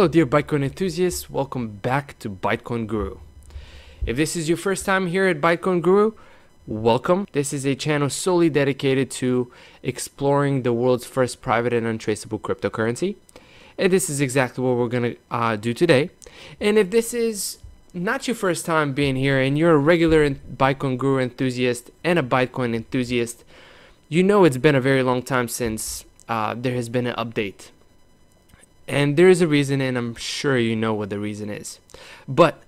Hello, dear Bytecoin enthusiasts. Welcome back to Bytecoin Guru. If this is your first time here at Bytecoin Guru, welcome. This is a channel solely dedicated to exploring the world's first private and untraceable cryptocurrency. And this is exactly what we're going to uh, do today. And if this is not your first time being here and you're a regular Bytecoin Guru enthusiast and a Bytecoin enthusiast, you know it's been a very long time since uh, there has been an update and there is a reason, and I'm sure you know what the reason is. But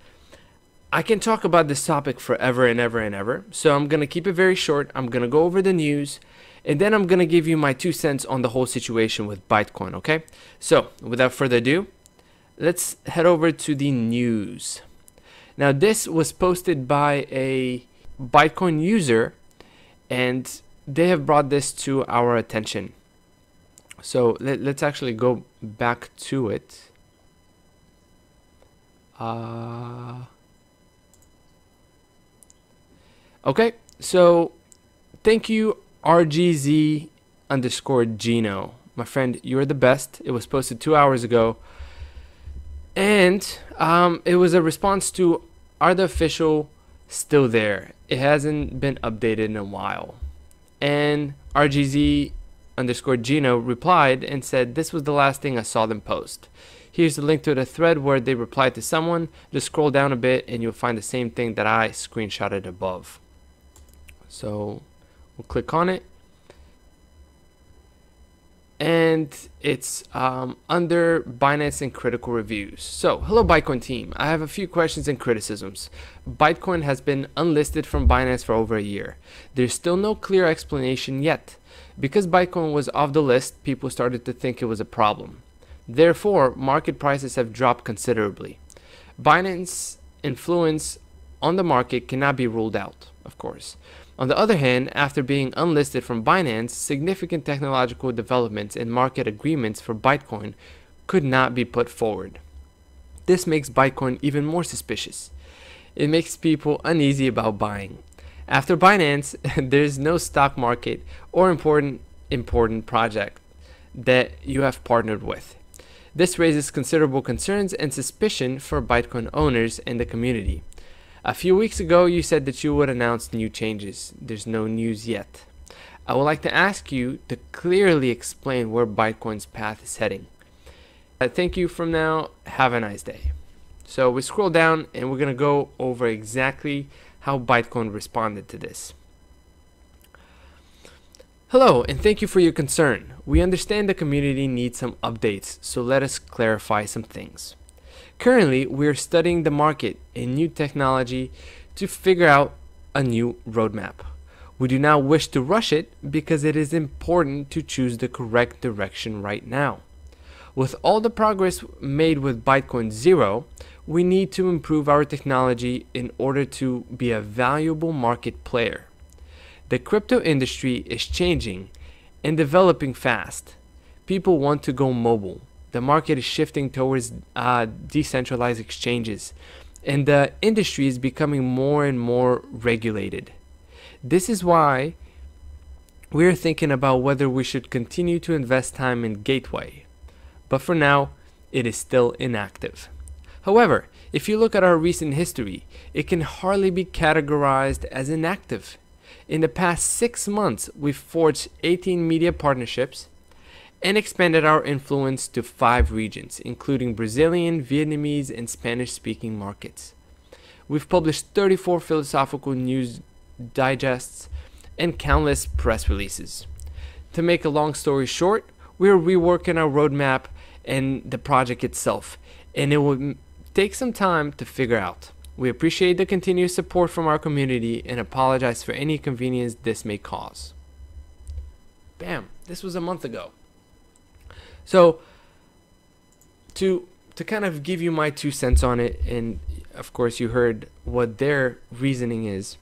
I can talk about this topic forever and ever and ever. So I'm going to keep it very short. I'm going to go over the news, and then I'm going to give you my two cents on the whole situation with Bytecoin, okay? So without further ado, let's head over to the news. Now, this was posted by a Bytecoin user, and they have brought this to our attention. So let, us actually go back to it. Uh, okay, so thank you RGZ underscore Gino. My friend, you're the best. It was posted two hours ago. And um, it was a response to Are the official still there? It hasn't been updated in a while. And RGZ underscore Gino replied and said this was the last thing I saw them post. Here's the link to the thread where they replied to someone. Just scroll down a bit and you'll find the same thing that I screenshotted above. So we'll click on it. And it's um, under Binance and critical reviews. So, hello Bytecoin team. I have a few questions and criticisms. Bytecoin has been unlisted from Binance for over a year. There's still no clear explanation yet. Because Bytecoin was off the list, people started to think it was a problem. Therefore, market prices have dropped considerably. Binance's influence on the market cannot be ruled out, of course. On the other hand, after being unlisted from Binance, significant technological developments and market agreements for Bytecoin could not be put forward. This makes Bytecoin even more suspicious. It makes people uneasy about buying. After Binance, there's no stock market or important important project that you have partnered with. This raises considerable concerns and suspicion for Bytecoin owners and the community. A few weeks ago, you said that you would announce new changes. There's no news yet. I would like to ask you to clearly explain where Bytecoin's path is heading. Uh, thank you from now. Have a nice day. So we scroll down and we're going to go over exactly how Bytecoin responded to this. Hello, and thank you for your concern. We understand the community needs some updates, so let us clarify some things. Currently, we are studying the market and new technology to figure out a new roadmap. We do not wish to rush it because it is important to choose the correct direction right now. With all the progress made with Bytecoin Zero, we need to improve our technology in order to be a valuable market player. The crypto industry is changing and developing fast. People want to go mobile. The market is shifting towards uh, decentralized exchanges, and the industry is becoming more and more regulated. This is why we're thinking about whether we should continue to invest time in Gateway. But for now, it is still inactive. However, if you look at our recent history, it can hardly be categorized as inactive. In the past six months, we've forged 18 media partnerships and expanded our influence to five regions, including Brazilian, Vietnamese, and Spanish speaking markets. We've published 34 philosophical news digests and countless press releases. To make a long story short, we're reworking our roadmap and the project itself, and it will take some time to figure out. We appreciate the continued support from our community and apologize for any inconvenience this may cause. Bam, this was a month ago. So to to kind of give you my two cents on it and of course you heard what their reasoning is.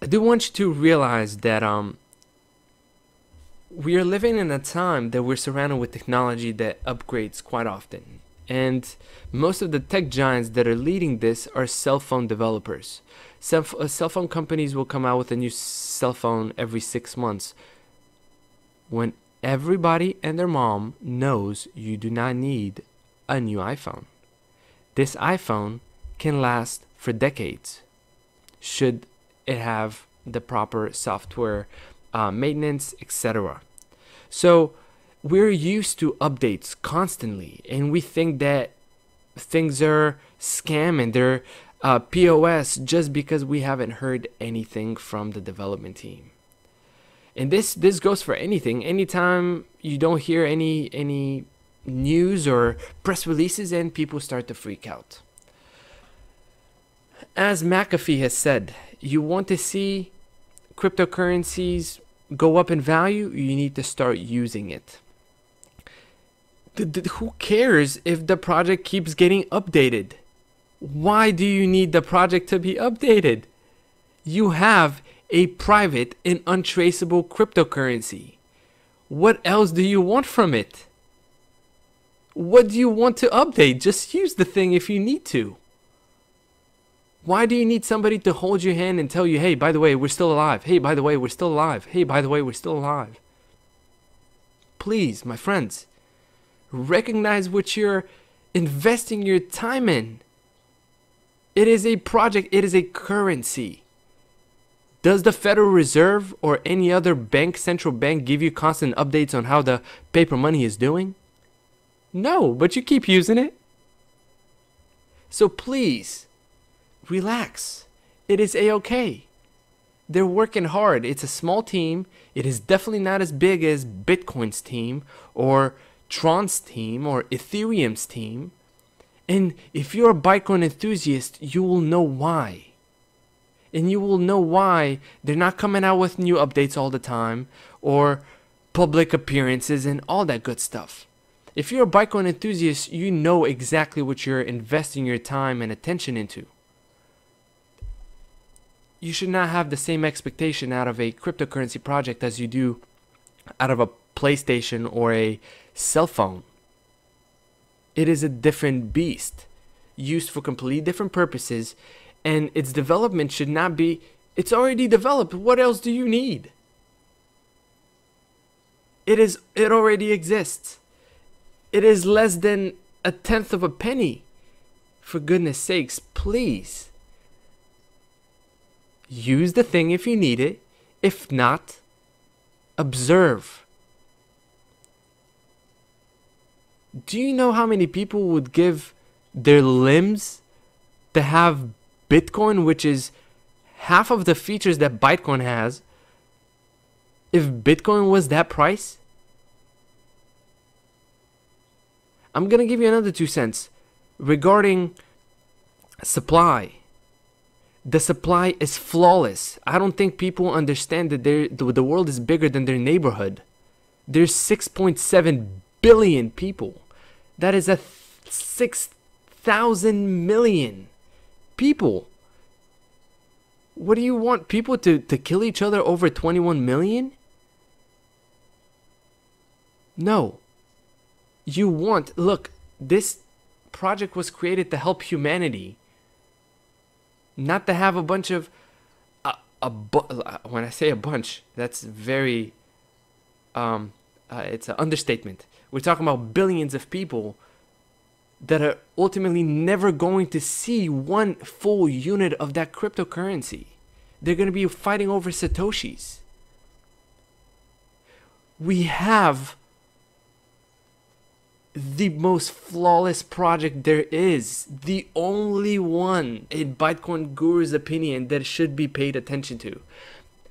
I do want you to realize that um we are living in a time that we're surrounded with technology that upgrades quite often. And most of the tech giants that are leading this are cell phone developers. Cell, uh, cell phone companies will come out with a new cell phone every six months. When everybody and their mom knows you do not need a new iPhone. This iPhone can last for decades should it have the proper software uh, maintenance, etc. So we're used to updates constantly, and we think that things are scam and they're uh, POS just because we haven't heard anything from the development team. And this this goes for anything. Anytime you don't hear any any news or press releases, and people start to freak out. As McAfee has said, you want to see cryptocurrencies go up in value, you need to start using it. The, the, who cares if the project keeps getting updated? Why do you need the project to be updated? You have a private and untraceable cryptocurrency. What else do you want from it? What do you want to update? Just use the thing if you need to. Why do you need somebody to hold your hand and tell you, hey, by the way, we're still alive. Hey, by the way, we're still alive. Hey, by the way, we're still alive. Please, my friends, recognize what you're investing your time in. It is a project, it is a currency. Does the Federal Reserve or any other bank, central bank, give you constant updates on how the paper money is doing? No, but you keep using it. So please, relax. It is a okay. They're working hard. It's a small team. It is definitely not as big as Bitcoin's team or Tron's team or Ethereum's team. And if you're a Bytecoin enthusiast, you will know why. And you will know why they're not coming out with new updates all the time or public appearances and all that good stuff. If you're a Bytecoin enthusiast, you know exactly what you're investing your time and attention into you should not have the same expectation out of a cryptocurrency project as you do out of a PlayStation or a cell phone. It is a different beast, used for completely different purposes, and its development should not be. It's already developed. What else do you need? It is. It already exists. It is less than a tenth of a penny. For goodness sakes, please. Use the thing if you need it. If not, observe. Do you know how many people would give their limbs to have Bitcoin, which is half of the features that Bytecoin has, if Bitcoin was that price? I'm going to give you another two cents regarding supply the supply is flawless. I don't think people understand that the, the world is bigger than their neighborhood. There's 6.7 billion people. That is a 6,000 million people. What do you want people to, to kill each other over 21 million? No. You want, look, this project was created to help humanity not to have a bunch of a, a bu- when I say a bunch, that's very um, uh, it's an understatement. We're talking about billions of people that are ultimately never going to see one full unit of that cryptocurrency. They're going to be fighting over satoshis. We have the most flawless project there is. The only one, in Bytecoin Guru's opinion, that should be paid attention to.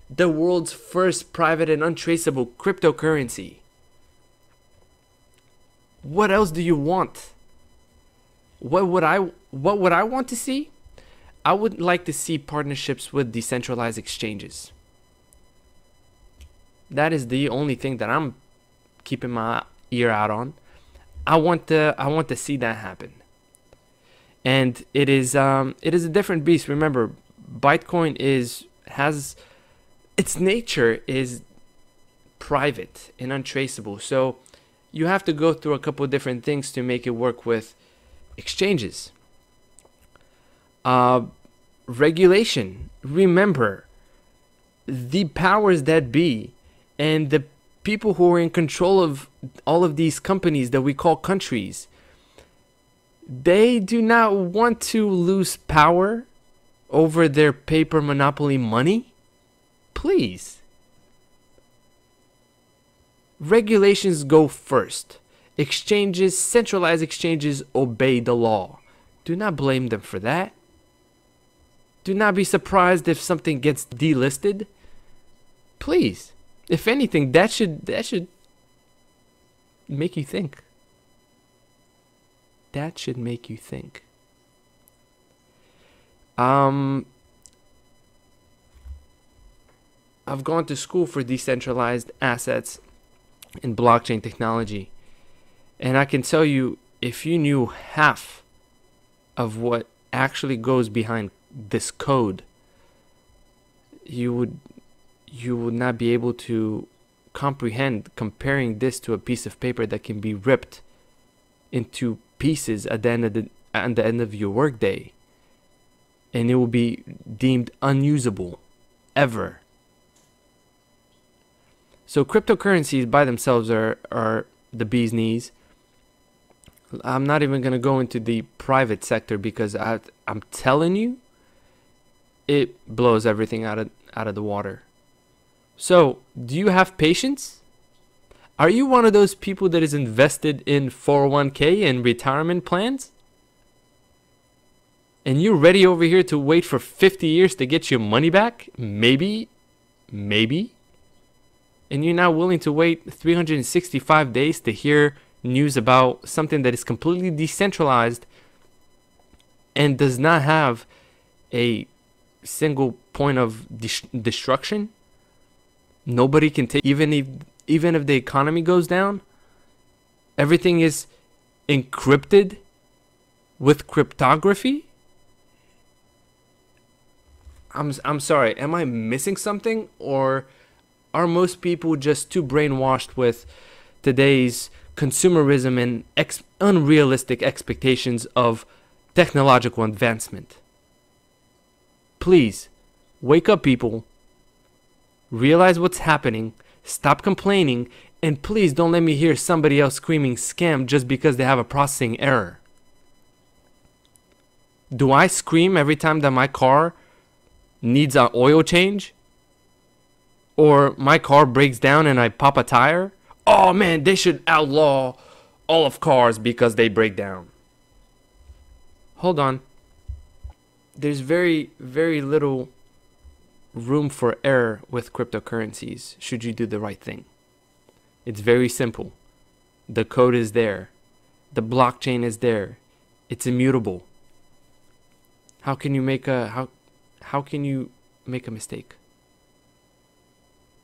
The world's first private and untraceable cryptocurrency. What else do you want? What would I what would I want to see? I would like to see partnerships with decentralized exchanges. That is the only thing that I'm keeping my ear out on. I want to I want to see that happen. And it is um, it is a different beast. Remember, Bytecoin is has its nature is private and untraceable. So you have to go through a couple different things to make it work with exchanges. Uh, regulation. Remember, the powers that be and the people who are in control of all of these companies that we call countries, they do not want to lose power over their paper monopoly money. Please. Regulations go first. Exchanges, centralized exchanges, obey the law. Do not blame them for that. Do not be surprised if something gets delisted. Please. If anything, that should that should make you think. That should make you think. Um I've gone to school for decentralized assets in blockchain technology. And I can tell you if you knew half of what actually goes behind this code, you would you would not be able to comprehend comparing this to a piece of paper that can be ripped into pieces at the end of the at the end of your workday. And it will be deemed unusable ever. So cryptocurrencies by themselves are are the bee's knees i'm not even going to go into the private sector because I, i'm telling you it blows everything out of out of the water so, do you have patience? Are you one of those people that is invested in 401k and retirement plans? And you're ready over here to wait for 50 years to get your money back? Maybe, maybe. And you're not willing to wait 365 days to hear news about something that is completely decentralized and does not have a single point of destruction? Nobody can take even if even if the economy goes down, everything is encrypted with cryptography. I'm I'm sorry, am I missing something or are most people just too brainwashed with today's consumerism and ex- unrealistic expectations of technological advancement? Please, wake up people realize what's happening, stop complaining, and please don't let me hear somebody else screaming scam just because they have a processing error. Do I scream every time that my car needs an oil change? Or my car breaks down and I pop a tire? Oh man, they should outlaw all of cars because they break down. Hold on. There's very, very little room for error with cryptocurrencies should you do the right thing. It's very simple. The code is there. The blockchain is there. It's immutable. How can you make a how how can you make a mistake?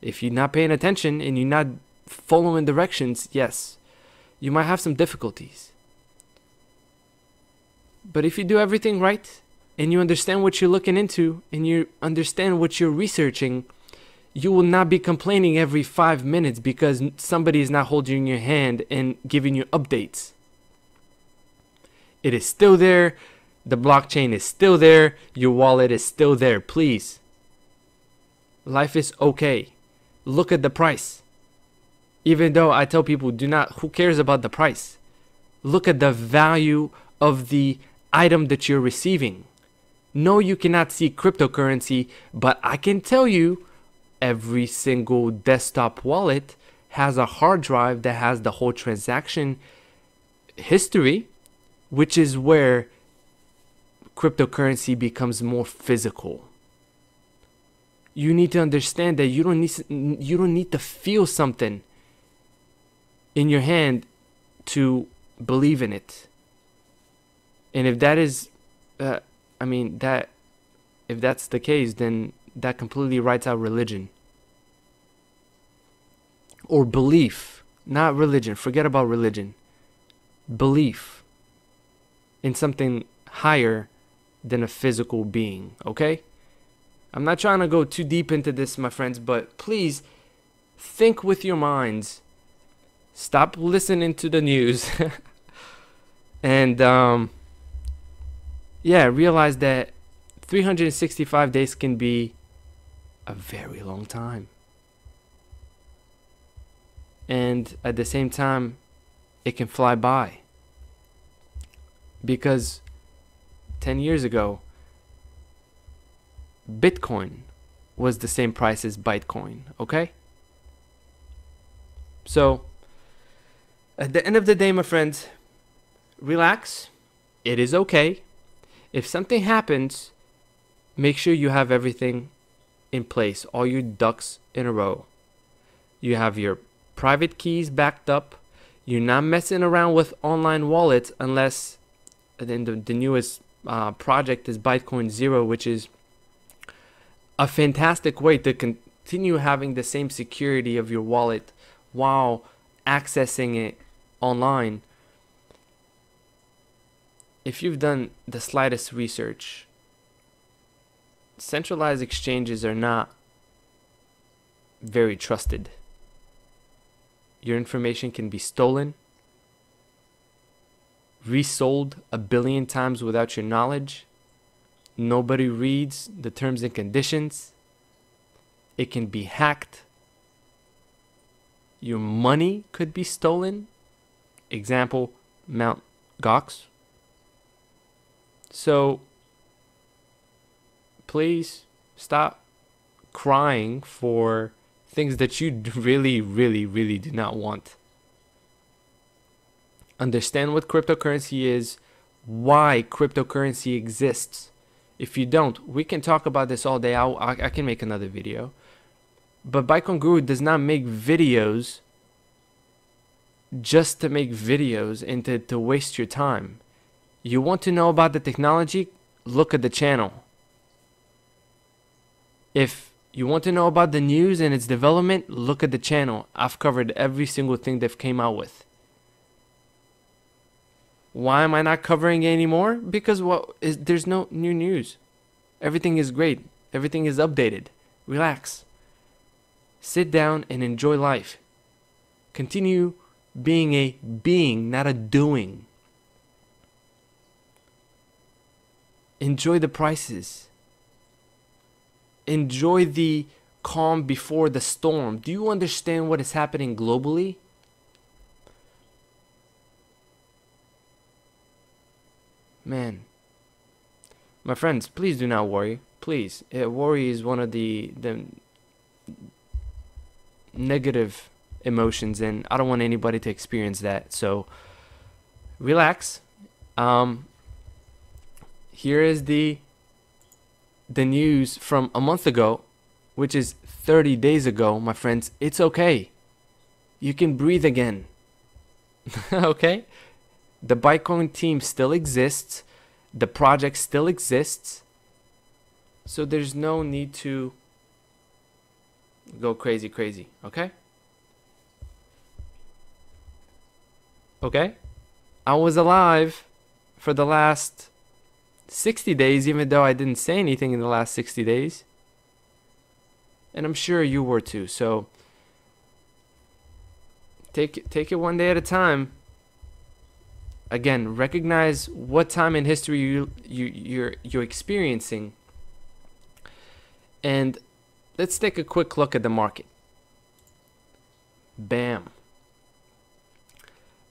If you're not paying attention and you're not following directions, yes, you might have some difficulties. But if you do everything right, and you understand what you're looking into and you understand what you're researching, you will not be complaining every five minutes because somebody is not holding your hand and giving you updates. It is still there. The blockchain is still there. Your wallet is still there. Please. Life is okay. Look at the price. Even though I tell people, do not, who cares about the price? Look at the value of the item that you're receiving. No, you cannot see cryptocurrency, but I can tell you every single desktop wallet has a hard drive that has the whole transaction history, which is where cryptocurrency becomes more physical. You need to understand that you don't need you don't need to feel something in your hand to believe in it. And if that is uh, I mean, that if that's the case, then that completely writes out religion or belief, not religion. Forget about religion. Belief in something higher than a physical being, okay? I'm not trying to go too deep into this, my friends, but please think with your minds. Stop listening to the news. and um yeah, realize that 365 days can be a very long time. And at the same time, it can fly by. Because 10 years ago, Bitcoin was the same price as Bitcoin, okay? So, at the end of the day, my friends, relax. It is okay. If something happens, make sure you have everything in place, all your ducks in a row. You have your private keys backed up. You're not messing around with online wallets unless then the, the newest uh, project is Bytecoin Zero, which is a fantastic way to continue having the same security of your wallet while accessing it online. If you've done the slightest research, centralized exchanges are not very trusted. Your information can be stolen, resold a billion times without your knowledge. Nobody reads the terms and conditions. It can be hacked. Your money could be stolen. Example, Mount Gox. So please stop crying for things that you really, really, really do not want. Understand what cryptocurrency is, why cryptocurrency exists. If you don't, we can talk about this all day. I'll, I, I can make another video. But Bytecoin Guru does not make videos just to make videos and to, to waste your time. You want to know about the technology? Look at the channel. If you want to know about the news and its development, look at the channel. I've covered every single thing they've came out with. Why am I not covering it anymore? Because what is there's no new news. Everything is great. Everything is updated. Relax. Sit down and enjoy life. Continue being a being, not a doing. Enjoy the prices. Enjoy the calm before the storm. Do you understand what is happening globally? Man. My friends, please do not worry. Please. Uh, worry is one of the the negative emotions and I don't want anybody to experience that. So relax. Um here is the the news from a month ago, which is 30 days ago, my friends. It's okay. You can breathe again. okay? The Bytecoin team still exists. The project still exists. So there's no need to go crazy, crazy. Okay? Okay? I was alive for the last 60 days, even though I didn't say anything in the last 60 days. And I'm sure you were too. So take it, take it one day at a time. Again, recognize what time in history you, you you're you're experiencing. And let's take a quick look at the market. Bam.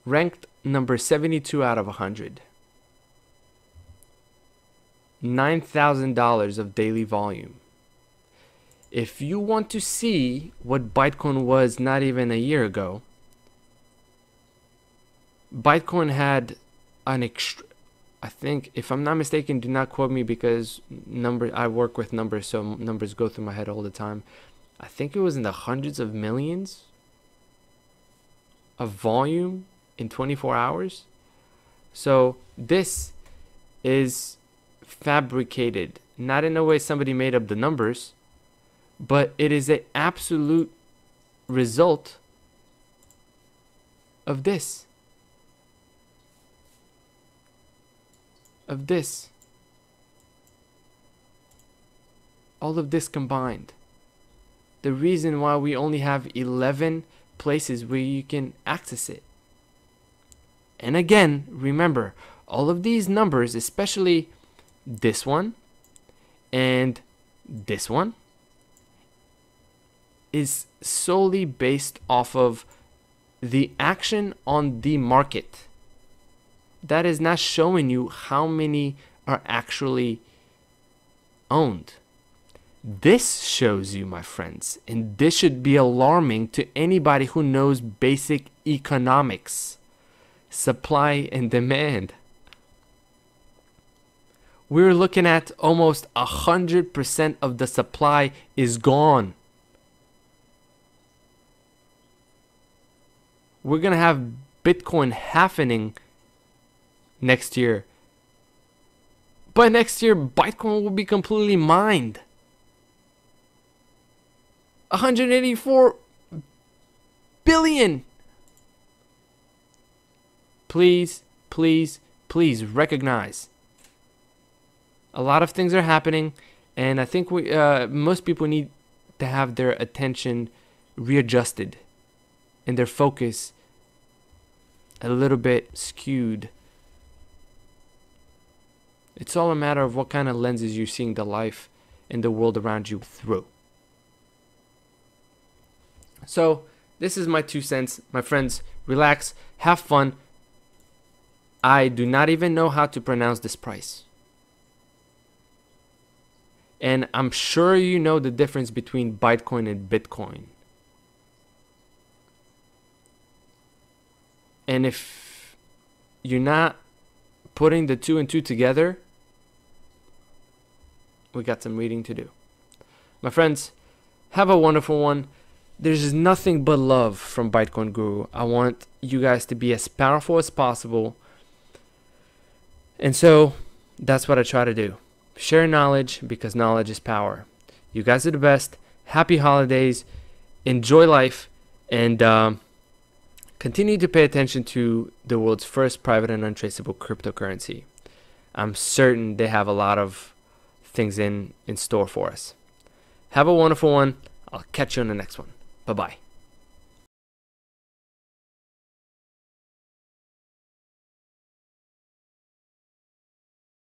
Ranked number 72 out of 100. $9,000 of daily volume. If you want to see what Bytecoin was not even a year ago, Bytecoin had an extra I think if I'm not mistaken, do not quote me because number I work with numbers, so numbers go through my head all the time. I think it was in the hundreds of millions of volume in 24 hours. So this is fabricated, not in a way somebody made up the numbers, but it is an absolute result of this. Of this. All of this combined. The reason why we only have 11 places where you can access it. And again, remember, all of these numbers, especially this one and this one is solely based off of the action on the market. That is not showing you how many are actually owned. This shows you, my friends, and this should be alarming to anybody who knows basic economics, supply and demand. We're looking at almost 100% of the supply is gone. We're going to have Bitcoin happening next year. By next year, Bytecoin will be completely mined. 184 billion. Please, please, please recognize. A lot of things are happening, and I think we uh, most people need to have their attention readjusted and their focus a little bit skewed. It's all a matter of what kind of lenses you're seeing the life and the world around you through. So, this is my two cents. My friends, relax, have fun. I do not even know how to pronounce this price. And I'm sure you know the difference between Bitcoin and Bitcoin. And if you're not putting the two and two together, we got some reading to do. My friends, have a wonderful one there's nothing but love from Bytecoin Guru. I want you guys to be as powerful as possible. And so that's what I try to do. Share knowledge because knowledge is power. You guys are the best. Happy holidays. Enjoy life. And um, continue to pay attention to the world's first private and untraceable cryptocurrency. I'm certain they have a lot of things in, in store for us. Have a wonderful one. I'll catch you on the next one. Bye bye.